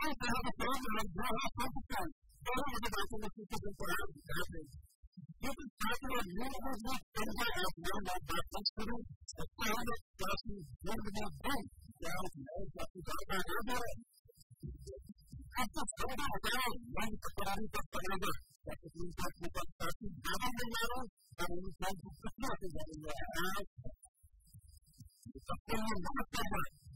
mais errado pronto, mas já lá só que tem. Toda a mudança no fim da temporada, sabe? E o destaque é muito mais uma coisa, é o meu mandato, mas tudo é claro, eu acho que não me deu bem, é o meu, já que está ganhando, a função da real, não me está falando da parada, é que não está com o contato, nada melhor, é um jogo que não tem nada melhor, é o meu, está falando da parada,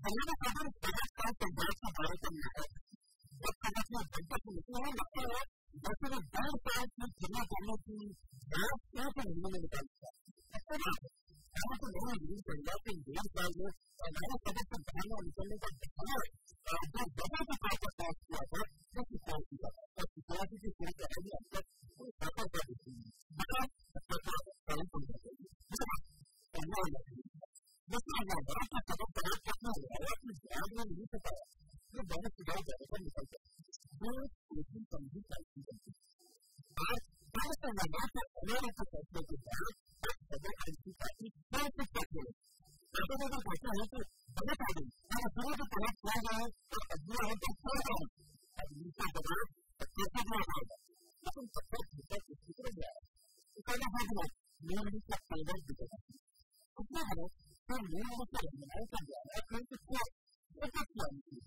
Another problem is that the words of life and matter. But because you have built it, you know, that's why that's why bad to know how to have faith in human intelligence. That's what happens. I was a woman who was working days to ban on the things of have? This that I have. That's what that is. But that's は的生理现象，因为母亲本身在体检。而发现了麻烦，我们是可以检查，我们可以去看た生，是可以。我们这个可是还是什么道理？那个不是可能其他人他很多人在操纵，他一下子把接受不了的，这た整个体检是不た刚才他说，没有人在讨论这个问题，不可能，那没有人在讨论这个问题，那是错，那是错。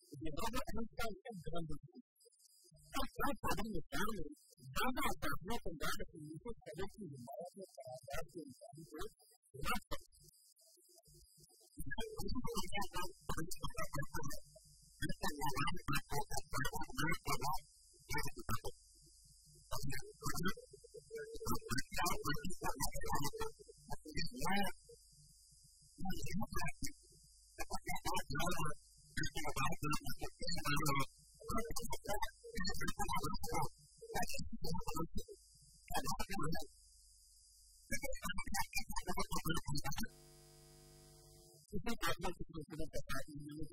de kan dat dat Thank you.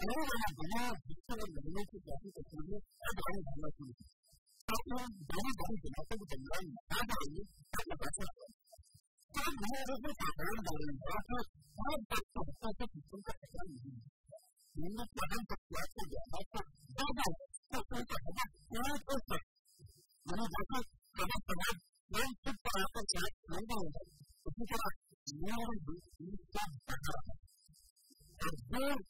उन्होंने यहाँ बना जिससे और लड़ने की काफी तस्वीरें और गाड़ी भरना शुरू की ताकि हम बड़ी बड़ी जमातों के दरमियान ना डालिए तो लगाता है तो मैं अगर मैं साधारण डाल रही हूँ तो बहुत वक्त हफ्तों से सिस्टम का पता नहीं है मैंने साधन प्रक्रिया से ज्यादा तो दो बार सिस्टम का हवा पूरा तो सर मैंने जैसे कभी समाज मैं खुद पढ़ाकर शायद नहीं होगा उसी तरह मैं और दूसरी का बढ़ा और जो